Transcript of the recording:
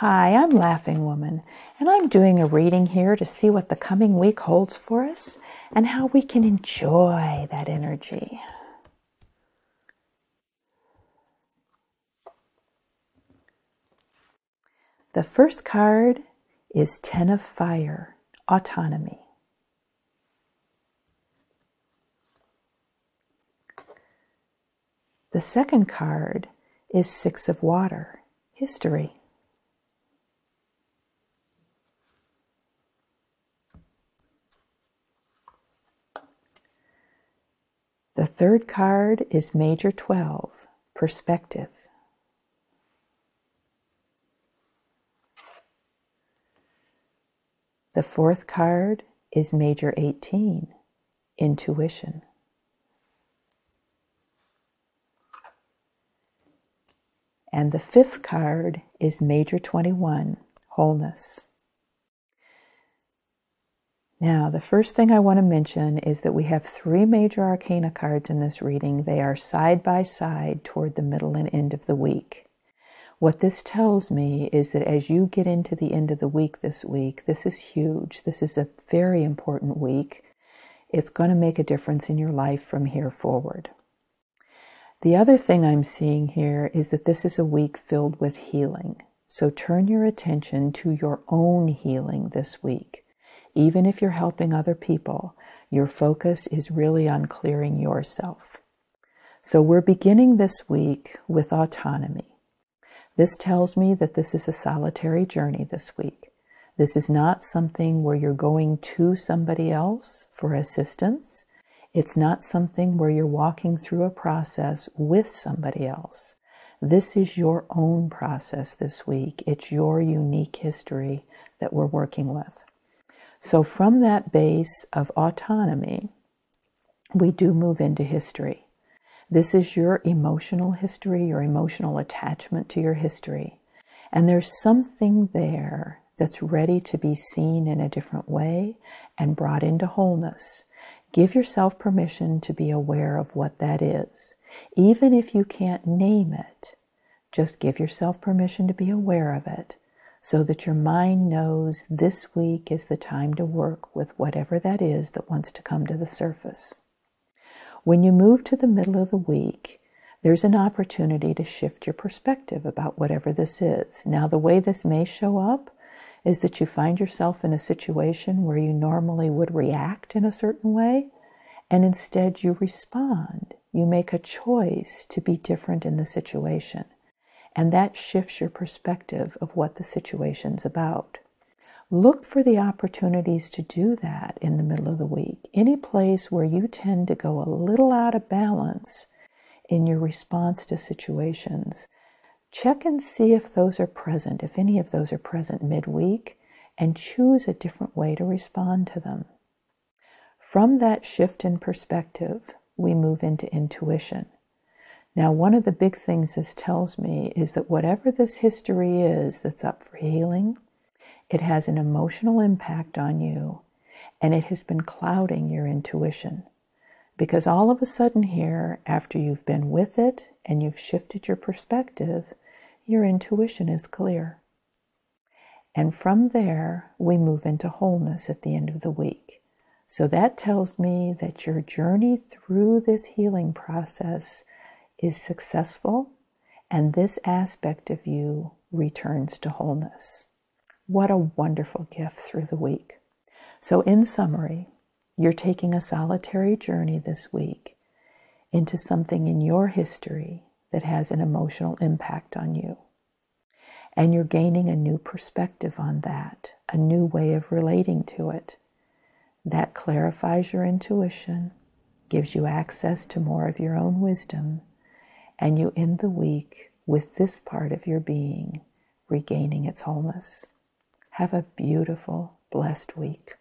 Hi, I'm Laughing Womyn, and I'm doing a reading here to see what the coming week holds for us and how we can enjoy that energy. The first card is Ten of Fire, Autonomy. The second card is Six of Water, History. The third card is Major 12, Perspective. The fourth card is Major 18, Intuition. And the fifth card is Major 21, Wholeness. Now, the first thing I want to mention is that we have three major arcana cards in this reading. They are side by side toward the middle and end of the week. What this tells me is that as you get into the end of the week this week, this is huge. This is a very important week. It's going to make a difference in your life from here forward. The other thing I'm seeing here is that this is a week filled with healing. So turn your attention to your own healing this week. Even if you're helping other people, your focus is really on clearing yourself. So we're beginning this week with autonomy. This tells me that this is a solitary journey this week. This is not something where you're going to somebody else for assistance. It's not something where you're walking through a process with somebody else. This is your own process this week. It's your unique history that we're working with. So, from that base of autonomy, we do move into history. This is your emotional history, your emotional attachment to your history. And there's something there that's ready to be seen in a different way and brought into wholeness. Give yourself permission to be aware of what that is. Even if you can't name it, just give yourself permission to be aware of it so that your mind knows this week is the time to work with whatever that is that wants to come to the surface. When you move to the middle of the week, there's an opportunity to shift your perspective about whatever this is. Now, the way this may show up is that you find yourself in a situation where you normally would react in a certain way, and instead you respond. You make a choice to be different in the situation. And that shifts your perspective of what the situation's about. Look for the opportunities to do that in the middle of the week. Any place where you tend to go a little out of balance in your response to situations, check and see if those are present, if any of those are present midweek, and choose a different way to respond to them. From that shift in perspective, we move into intuition. Now, one of the big things this tells me is that whatever this history is that's up for healing, it has an emotional impact on you and it has been clouding your intuition. Because all of a sudden, here, after you've been with it and you've shifted your perspective, your intuition is clear. And from there, we move into wholeness at the end of the week. So that tells me that your journey through this healing process is successful and this aspect of you returns to wholeness. What a wonderful gift through the week. So, in summary, you're taking a solitary journey this week into something in your history that has an emotional impact on you. And you're gaining a new perspective on that, a new way of relating to it. That clarifies your intuition, gives you access to more of your own wisdom, and you end the week with this part of your being regaining its wholeness. Have a beautiful, blessed week.